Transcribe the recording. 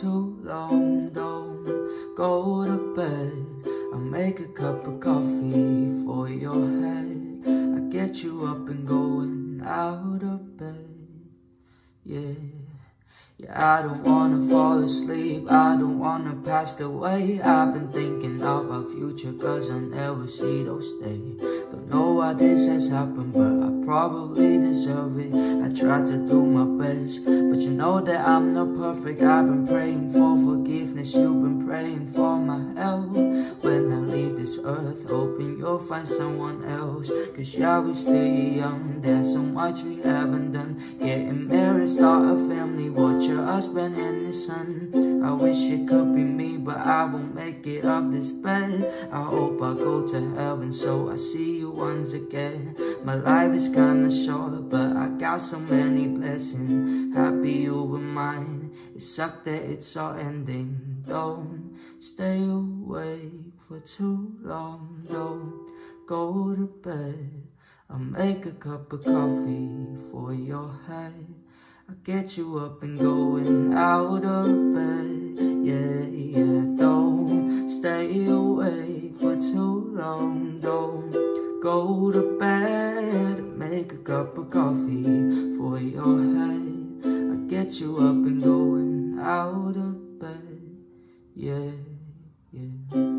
too long, don't go to bed. I make a cup of coffee for your head. I get you up and going out of bed. Yeah yeah, I don't wanna fall asleep, I don't wanna pass away I've been thinking of our future cause I never see those days. Don't know why this has happened but I probably deserve it. I try to do my best, but you know that I'm not perfect. I've been praying for forgiveness, you've been praying for my health When I leave this earth, hoping you'll find someone else. Cause yeah, we still young, there's so much we haven't done. Getting married, start a family, watch your husband and his son. I wish it could be me, but I won't make it off this bed I hope I go to heaven so I see you once again. My life is kinda short, but I got so many blessings. Happy you were mine, it sucked that it's all ending. Don't stay awake for too long, don't go to bed. I'll make a cup of coffee for your head. I'll get you up and going out of bed awake for too long. Don't go to bed. Make a cup of coffee for your head. I'll get you up and going out of bed. Yeah, Yeah